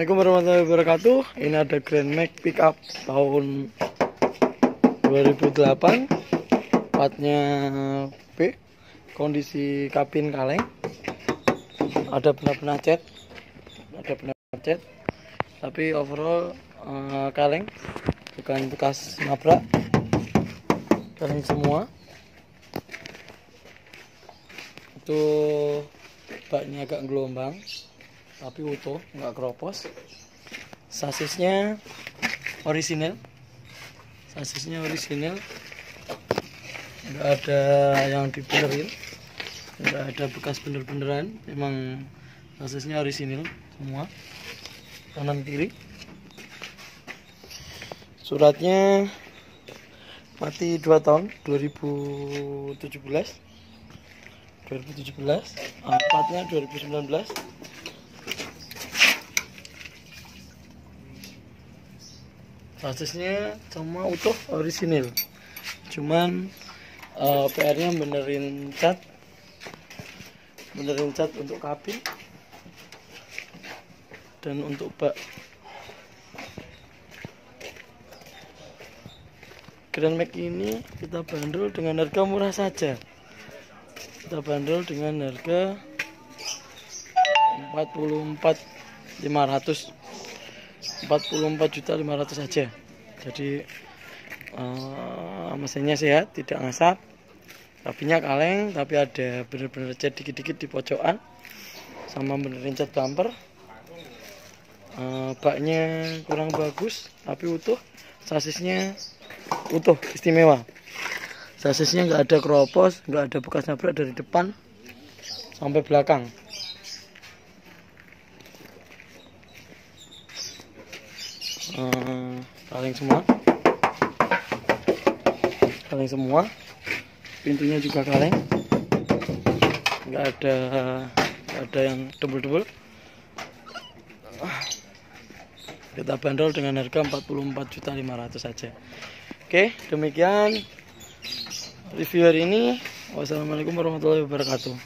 Assalamualaikum warahmatullahi wabarakatuh. Ini ada Grand Max Pickup tahun 2008. Platnya P. Kondisi kabin kaleng. Ada benar-benar cat. Ada benar-benar cat. Tapi overall uh, kaleng bukan bekas nabrak. Kaleng semua. Itu baknya agak gelombang tapi utuh nggak keropos. Sasisnya orisinil. Sasisnya orisinil. Nggak ada yang dibenerin. Nggak ada bekas bener-beneran. Memang sasisnya orisinil semua. Kanan kiri. Suratnya mati 2 tahun 2017 2017 empatnya 2019 prosesnya sama utuh orisinil cuman uh, eh, PR nya benerin cat. Benerin cat untuk kabin dan untuk bak. Grand Max ini kita bandrol dengan harga murah saja. Kita bandrol dengan harga 44.500 44 juta 500 saja jadi uh, mesinnya sehat tidak ngasap kabinnya kaleng tapi ada bener-bener cat dikit-dikit di pojokan sama benerin cat bumper. Uh, baknya kurang bagus tapi utuh. Sasisnya utuh istimewa. Sasisnya nggak ada keropos nggak ada bekas nabrak dari depan sampai belakang kaleng semua. Kaleng semua. Pintunya juga kaleng. Nggak ada nggak ada yang double-double kita bandrol dengan harga 44.500 saja oke demikian review hari ini. Wassalamualaikum warahmatullahi wabarakatuh